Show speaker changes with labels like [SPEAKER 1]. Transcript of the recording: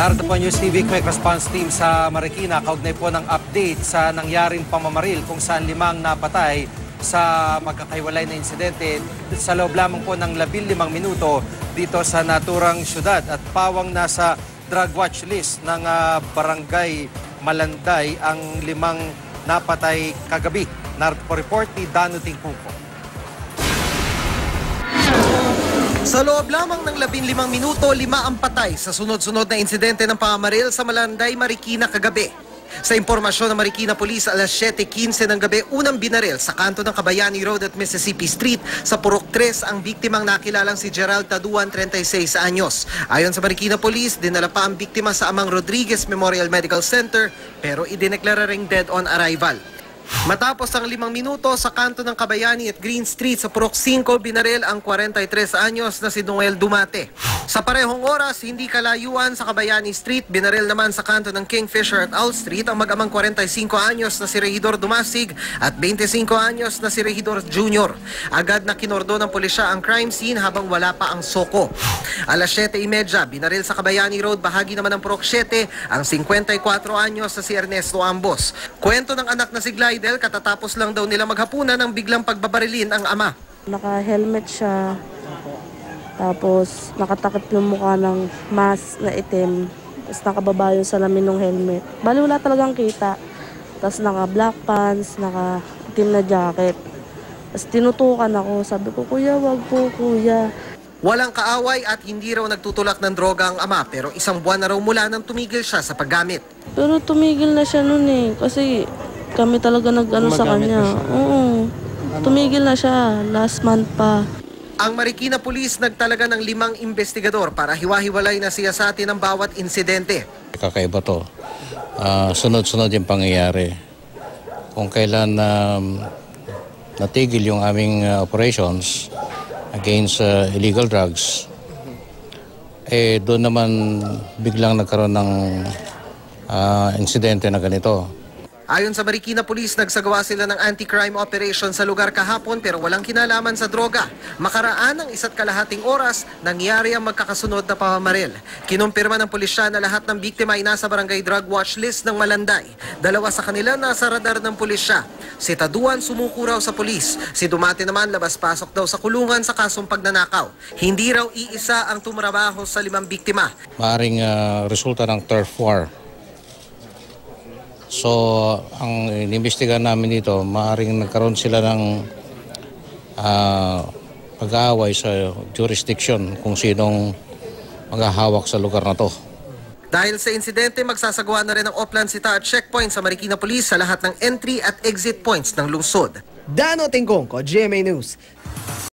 [SPEAKER 1] Narito po News TV Quick Response Team sa Marikina. Kaugnay po ng update sa nangyaring pamamaril kung saan limang napatay sa magkakaiwalay na insidente sa loob lamang po ng 15 minuto dito sa naturang syudad at pawang nasa drug watch list ng ah, barangay Malanday ang limang napatay kagabi. Narito po report ni Dano Tingkuko.
[SPEAKER 2] Sa loob lamang ng 15 minuto, lima ang patay sa sunod-sunod na insidente ng pamamaril sa Malanday, Marikina kagabi. Sa impormasyon ng Marikina Police, alas 7.15 ng gabi, unang binaril sa kanto ng Kabayani Road at Mississippi Street sa Purok 3 ang biktimang nakilalang si Gerald Taduan, 36 anyos. Ayon sa Marikina Police, dinala pa ang biktima sa Amang Rodriguez Memorial Medical Center pero idineklara ring dead on arrival. Matapos ang limang minuto sa kanto ng Kabayani at Green Street sa Purok 5, binaril ang 43 anyos na si Noel Dumate. Sa parehong oras, hindi kalayuan sa Kabayani Street, binaril naman sa kanto ng Kingfisher at Owl Street ang mag-amang 45 anyos na si Regidor Dumasig at 25 anyos na si Regidor Junior. Agad na kinordo ng pulisya ang crime scene habang wala pa ang soko. Alas 7.30, binaril sa Kabayani Road, bahagi naman ng Purok 7, ang 54 anyos na si Ernesto Ambos. Kwento ng anak na si Glidel, katatapos lang daw nila maghapunan ng biglang pagbabarilin ang ama.
[SPEAKER 3] Naka-helmet siya. Tapos nakatakip yung mukha ng mask na itim. Tapos nakababa yung salamin ng helmet. Bali wala talagang kita. Tapos naka-black pants, naka-itim na jacket. Tapos tinutukan ako. Sabi ko, kuya, wag po, kuya.
[SPEAKER 2] Walang kaaway at hindi raw nagtutulak ng droga ang ama pero isang buwan na raw mula nang tumigil siya sa paggamit.
[SPEAKER 3] Pero tumigil na siya nun eh. Kasi kami talaga nag-ano sa kanya. Oo. Tumigil na siya. Last month pa.
[SPEAKER 2] Ang Marikina Police nagtalaga ng limang investigador para hiwa-hiwalay na siya sa atin ng bawat insidente.
[SPEAKER 4] Kakaiba to. Ah, sunod-sunod yung pangyayari. Kung kailan um, natigil yung aming uh, operations against uh, illegal drugs, eh doon naman biglang nagkaroon ng ah, insidente na ganito.
[SPEAKER 2] Ayon sa Marikina Police, nagsagawa sila ng anti-crime operation sa lugar kahapon pero walang kinalaman sa droga. Makaraan ng isa't kalahating oras, nangyari ang magkakasunod na pamamaril. Kinumpirma ng pulisya na lahat ng biktima ay nasa barangay drug watch list ng Malanday. Dalawa sa kanila nasa radar ng pulisya. Si Taduan sumuko raw sa pulis. Si Dumate naman labas-pasok daw sa kulungan sa kasong pagnanakaw. Hindi raw iisa ang tumrabaho sa limang biktima.
[SPEAKER 4] Maaring ah, resulta ng turf war. So, ang inimbestigahan namin dito, maaring nagkaroon sila ng ah, pag-aaway sa jurisdiction kung sinong maghahawak sa lugar na to.
[SPEAKER 2] Dahil sa insidente, magsasagawa na rin ng Oplan Sita at checkpoint sa Marikina Police sa lahat ng entry at exit points ng lungsod. Dano Tingkongko, GMA News.